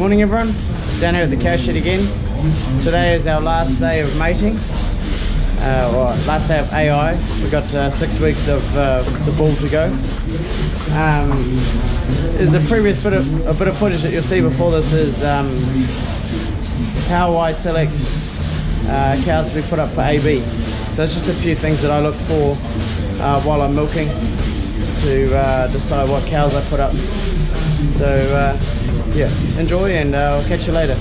Morning everyone, down here at the cow shed again. Today is our last day of mating, uh, or last day of AI. We've got uh, six weeks of uh, the bull to go. Um, there's a previous bit of, a bit of footage that you'll see before this is um, how I select uh, cows to be put up for AB. So it's just a few things that I look for uh, while I'm milking to uh, decide what cows I put up. So uh, yeah, enjoy and uh, I'll catch you later.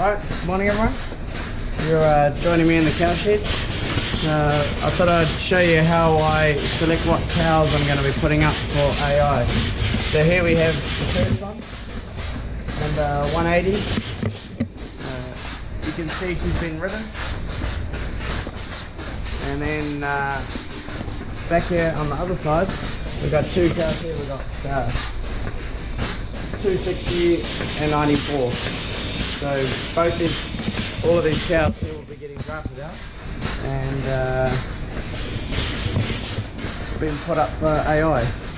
Alright, morning everyone. You're uh, joining me in the cow shed. Uh, I thought I'd show you how I select what cows I'm going to be putting up for AI. So here we have the first one, number 180. Uh, you can see she's been ridden. And then uh, back here on the other side, we've got two cows here. We've got uh, 260 and 94. So both these, all of these cows here will be getting drafted out and uh, being put up for AI.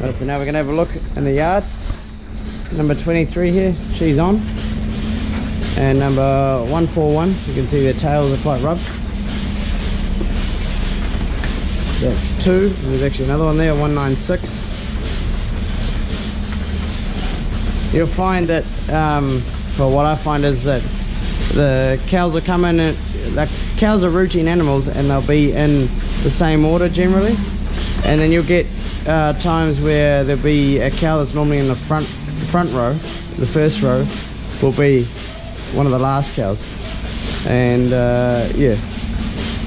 Right, so now we're gonna have a look in the yard. Number 23 here, she's on. And number 141, you can see their tails are quite rubbed. That's two. There's actually another one there, 196. You'll find that, um, what I find is that the cows will come in, and, the cows are routine animals and they'll be in the same order generally. And then you'll get uh, times where there'll be a cow that's normally in the front front row, the first row, will be one of the last cows. And uh, yeah,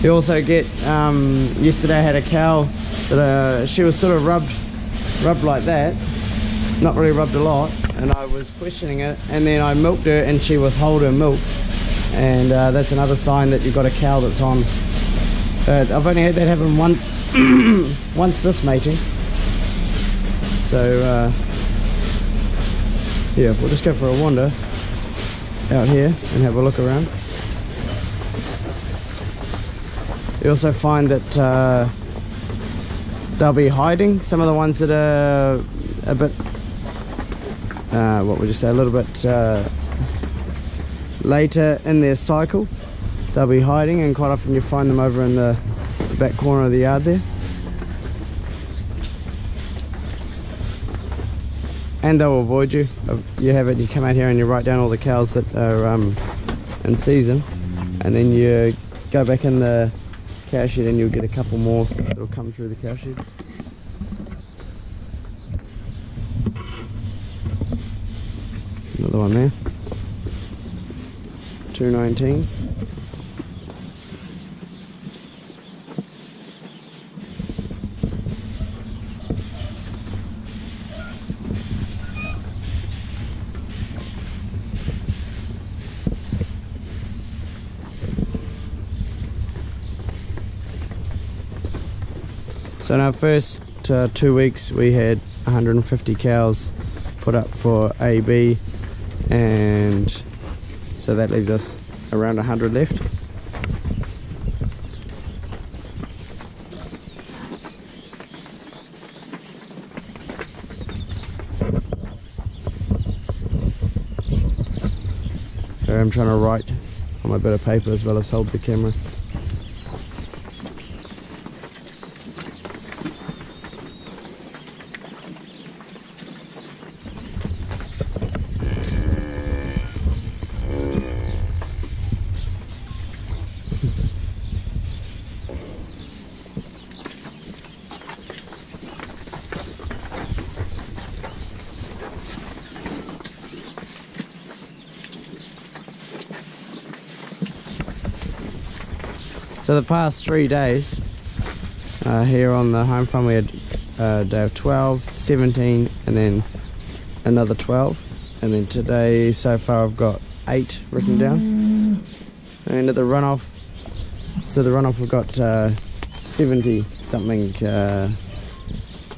you also get. Um, yesterday I had a cow that uh, she was sort of rubbed, rubbed like that, not really rubbed a lot, and I was questioning it, and then I milked her, and she withheld her milk, and uh, that's another sign that you've got a cow that's on. But I've only had that happen once, once this mating. So uh, yeah, we'll just go for a wander out here and have a look around. You also find that uh, they'll be hiding. Some of the ones that are a bit, uh, what would you say, a little bit uh, later in their cycle, they'll be hiding, and quite often you find them over in the back corner of the yard there. And they'll avoid you. You have it, you come out here and you write down all the cows that are um, in season, and then you go back in the cow shed and you'll get a couple more that'll come through the cow shed. Another one there. 219. So in our first uh, two weeks we had 150 cows put up for AB and so that leaves us around 100 left. I'm trying to write on my bit of paper as well as hold the camera. So the past three days uh, here on the home farm we had uh, day of 12, 17 and then another 12 and then today so far I've got 8 written down. And at the runoff so the runoff we've got uh, 70 something uh,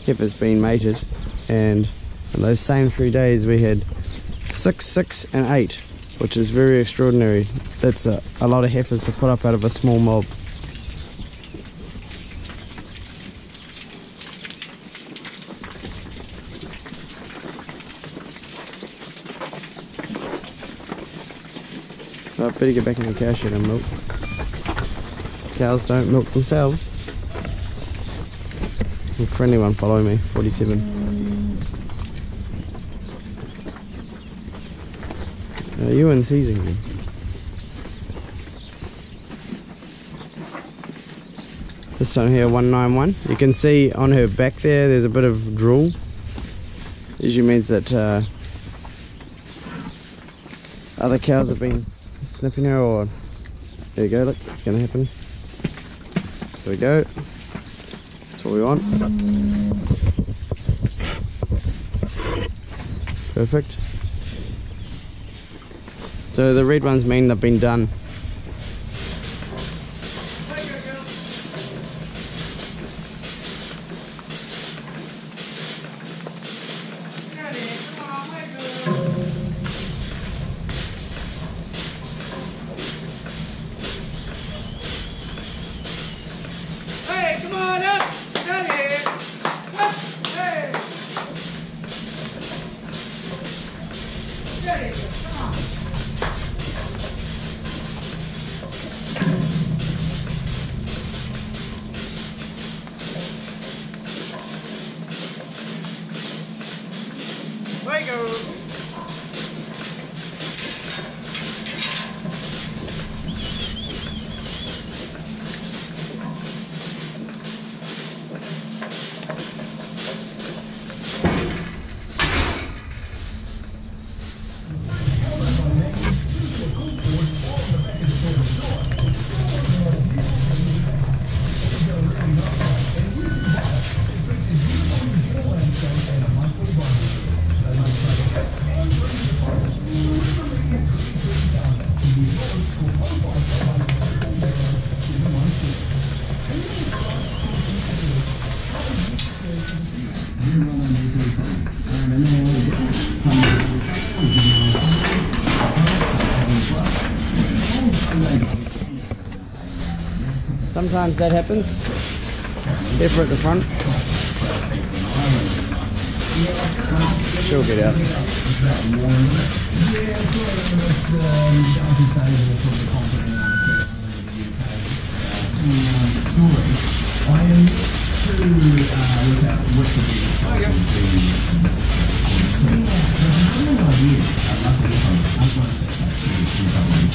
heifers being mated. And in those same three days we had 6, 6 and 8 which is very extraordinary. That's a, a lot of heifers to put up out of a small mob. I better get back in the cow shed and milk. Cows don't milk themselves. A friendly one follow me, 47. Uh, you and seizing me. This one here, 191. You can see on her back there, there's a bit of drool. Usually means that uh, other cows have been sniffing her or... There you go, look, it's going to happen. There we go. That's what we want. Perfect. So the red ones mean they've been done. Come Sometimes that happens. Heifer at the front. She'll get out. Yeah, sort of. But, Jonathan Faber was sort of confident on the cricket in the UK. Sorry, I am yet to uh, look at what the biggest problem would be. But I have an idea. I'd love to get on. I'd like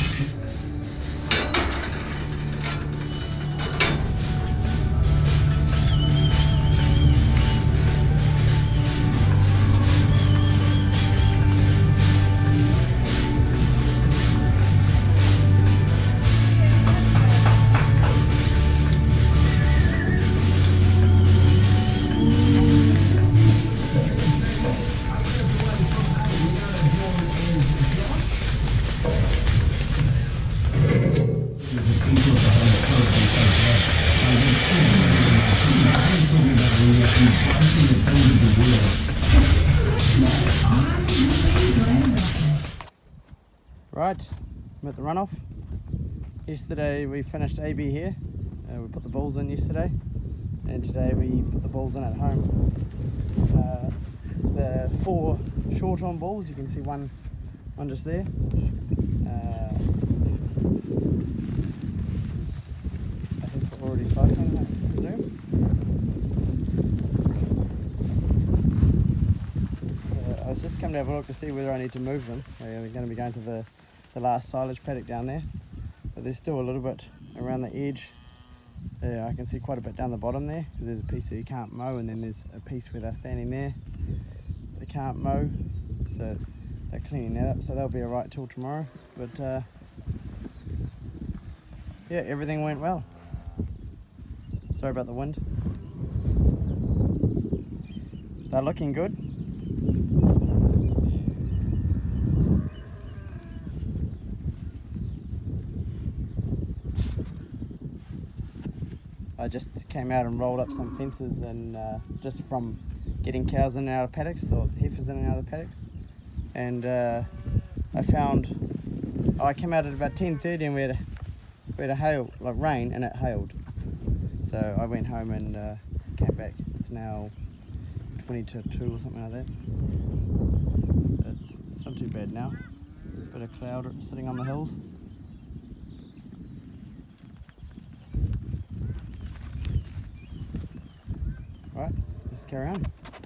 to Right, I'm at the runoff. Yesterday we finished AB here. Uh, we put the balls in yesterday, and today we put the balls in at home. Uh, it's the four short on balls. You can see one, one just there. Uh, I think we're already cycling. Uh, I was just coming to have a look to see whether I need to move them. We're going to be going to the, the last silage paddock down there, but there's still a little bit around the edge. Yeah, I can see quite a bit down the bottom there because there's a piece that you can't mow, and then there's a piece where they're standing there. They can't mow, so they're cleaning that up. So they'll be alright till tomorrow. But uh, yeah, everything went well. Sorry about the wind. They're looking good. I just came out and rolled up some fences and uh, just from getting cows in and out of paddocks or heifers in and out of paddocks. And uh, I found I came out at about 10.30 and we had, a, we had a hail like rain and it hailed. So I went home and uh, came back. It's now 20 to 2 or something like that. It's, it's not too bad now. Bit of cloud sitting on the hills Right, let's carry on.